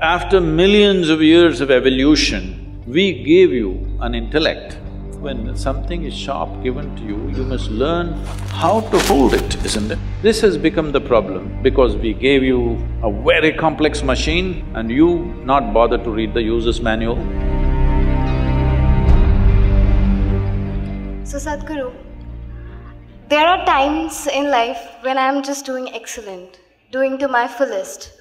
After millions of years of evolution, we gave you an intellect. When something is sharp given to you, you must learn how to hold it, isn't it? This has become the problem because we gave you a very complex machine and you not bother to read the user's manual. So Sadhguru, there are times in life when I'm just doing excellent, doing to my fullest.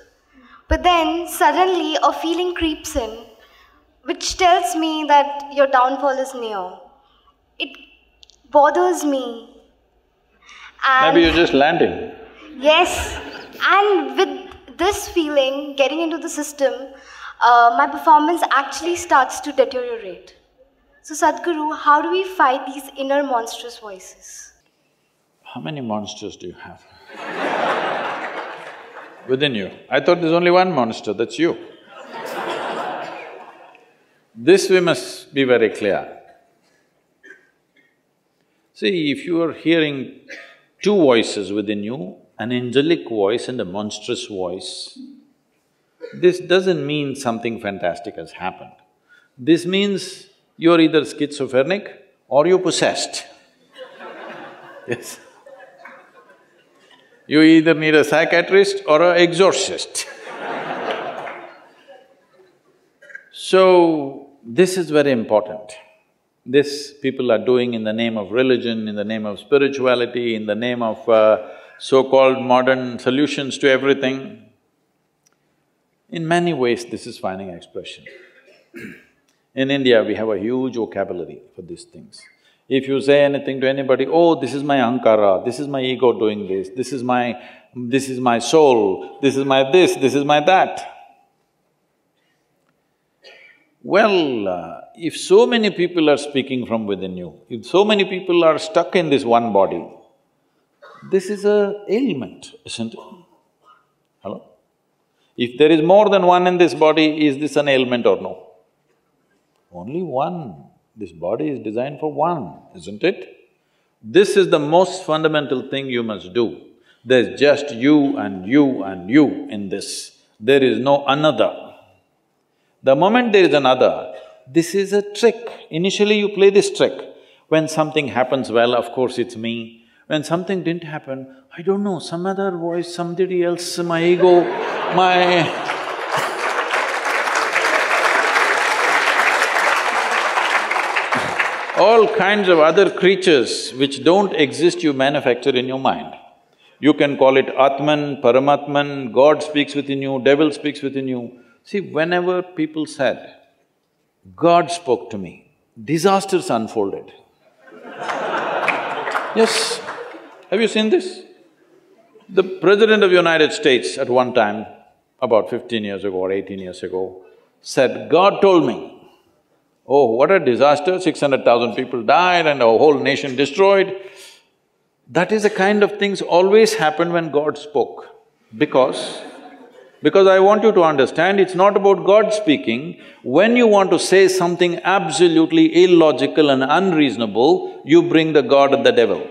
But then suddenly a feeling creeps in which tells me that your downfall is near. It bothers me. And Maybe you're just landing. Yes, and with this feeling getting into the system, uh, my performance actually starts to deteriorate. So, Sadhguru, how do we fight these inner monstrous voices? How many monsters do you have? Within you. I thought there's only one monster, that's you. This we must be very clear. See, if you are hearing two voices within you, an angelic voice and a monstrous voice, this doesn't mean something fantastic has happened. This means you're either schizophrenic or you're possessed. yes. You either need a psychiatrist or an exorcist. so, this is very important. This people are doing in the name of religion, in the name of spirituality, in the name of uh, so-called modern solutions to everything. In many ways, this is finding expression. in India, we have a huge vocabulary for these things. If you say anything to anybody, oh, this is my ahankara, this is my ego doing this, this is my… this is my soul, this is my this, this is my that. Well, uh, if so many people are speaking from within you, if so many people are stuck in this one body, this is a ailment, isn't it? Hello? If there is more than one in this body, is this an ailment or no? Only one. This body is designed for one, isn't it? This is the most fundamental thing you must do. There's just you and you and you in this. There is no another. The moment there is another, this is a trick. Initially you play this trick. When something happens well, of course it's me. When something didn't happen, I don't know, some other voice, somebody else, my ego, my… all kinds of other creatures which don't exist you manufacture in your mind. You can call it Atman, Paramatman, God speaks within you, devil speaks within you. See, whenever people said, God spoke to me, disasters unfolded. yes, have you seen this? The President of United States at one time, about fifteen years ago or eighteen years ago, said, God told me, Oh, what a disaster, six hundred thousand people died and a whole nation destroyed. That is the kind of things always happen when God spoke, because… because I want you to understand, it's not about God speaking. When you want to say something absolutely illogical and unreasonable, you bring the God and the devil.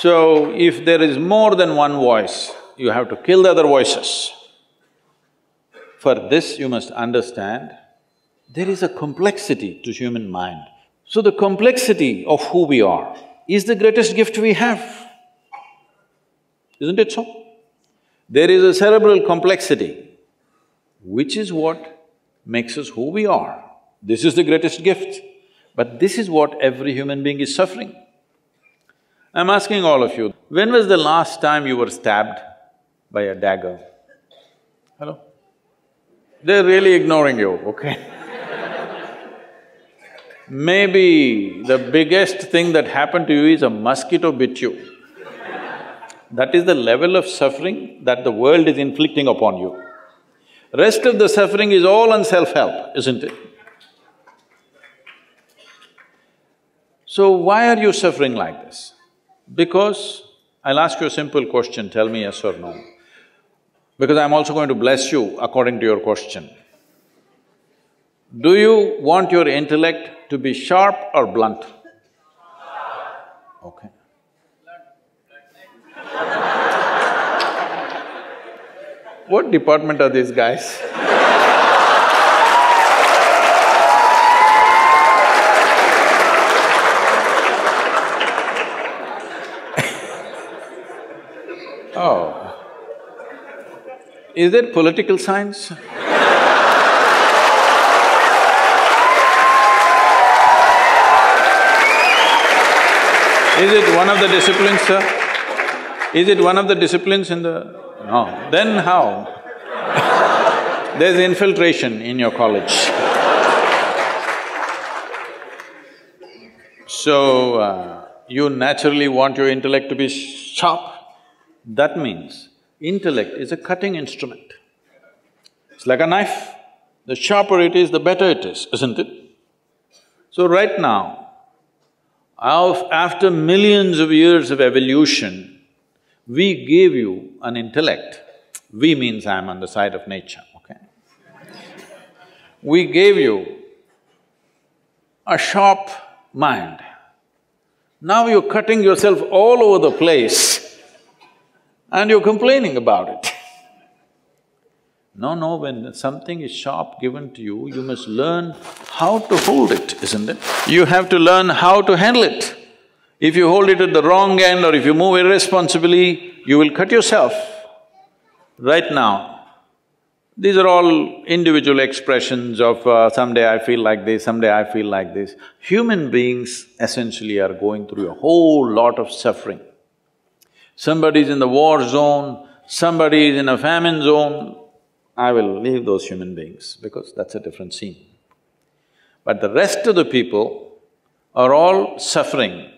So, if there is more than one voice, you have to kill the other voices. For this, you must understand, there is a complexity to human mind. So the complexity of who we are is the greatest gift we have. Isn't it so? There is a cerebral complexity, which is what makes us who we are. This is the greatest gift. But this is what every human being is suffering. I'm asking all of you, when was the last time you were stabbed by a dagger? Hello? They're really ignoring you, okay? Maybe the biggest thing that happened to you is a mosquito bit you. That is the level of suffering that the world is inflicting upon you. Rest of the suffering is all on self-help, isn't it? So why are you suffering like this? Because I'll ask you a simple question, tell me yes or no. Because I'm also going to bless you according to your question. Do you want your intellect to be sharp or blunt? Okay. What department are these guys? oh. Is it political science? Is it one of the disciplines, sir? Is it one of the disciplines in the… No, then how? There's infiltration in your college. So, uh, you naturally want your intellect to be sharp. That means intellect is a cutting instrument. It's like a knife. The sharper it is, the better it is, isn't it? So right now, after millions of years of evolution, we gave you an intellect. We means I'm on the side of nature, okay? We gave you a sharp mind. Now you're cutting yourself all over the place and you're complaining about it. No, no, when something is sharp given to you, you must learn how to hold it, isn't it? You have to learn how to handle it. If you hold it at the wrong end or if you move irresponsibly, you will cut yourself. Right now, these are all individual expressions of uh, someday I feel like this, someday I feel like this. Human beings essentially are going through a whole lot of suffering. Somebody is in the war zone, somebody is in a famine zone, I will leave those human beings because that's a different scene. But the rest of the people are all suffering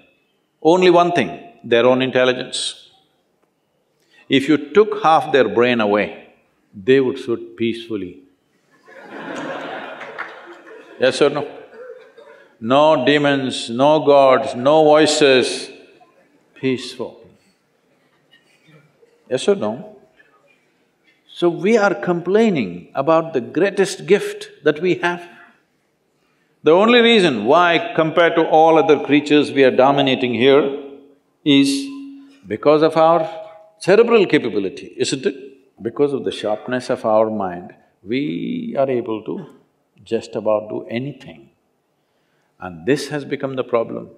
only one thing, their own intelligence. If you took half their brain away, they would sit peacefully. yes or no? No demons, no gods, no voices, peaceful. Yes or no? So we are complaining about the greatest gift that we have. The only reason why compared to all other creatures we are dominating here is because of our cerebral capability, isn't it? Because of the sharpness of our mind, we are able to just about do anything. And this has become the problem.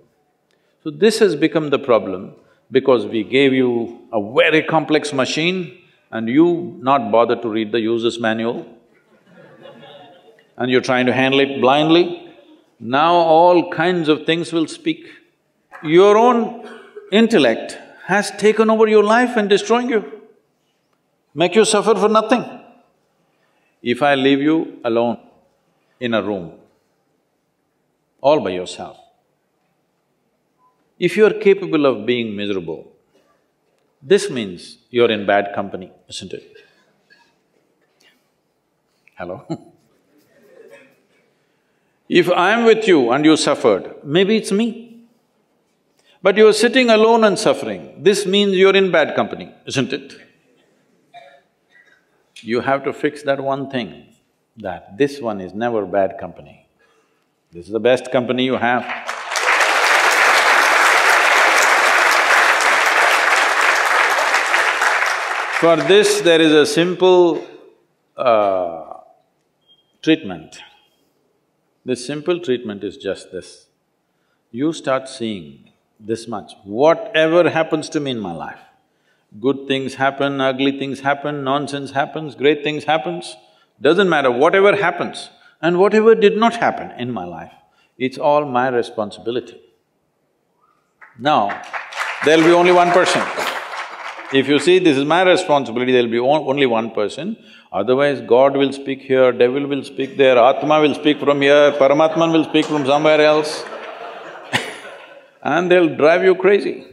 So this has become the problem because we gave you a very complex machine and you not bother to read the user's manual and you're trying to handle it blindly, now all kinds of things will speak. Your own intellect has taken over your life and destroying you, make you suffer for nothing. If I leave you alone in a room, all by yourself, if you are capable of being miserable, this means you're in bad company, isn't it? Hello? if I'm with you and you suffered, maybe it's me. But you're sitting alone and suffering, this means you're in bad company, isn't it? You have to fix that one thing, that this one is never bad company. This is the best company you have. For this, there is a simple uh, treatment. This simple treatment is just this. You start seeing this much, whatever happens to me in my life, good things happen, ugly things happen, nonsense happens, great things happens, doesn't matter, whatever happens and whatever did not happen in my life, it's all my responsibility. Now, there'll be only one person. If you see this is my responsibility, there'll be only one person, otherwise God will speak here, devil will speak there, Atma will speak from here, Paramatman will speak from somewhere else and they'll drive you crazy.